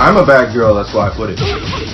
I'm a bad girl, that's why I put it.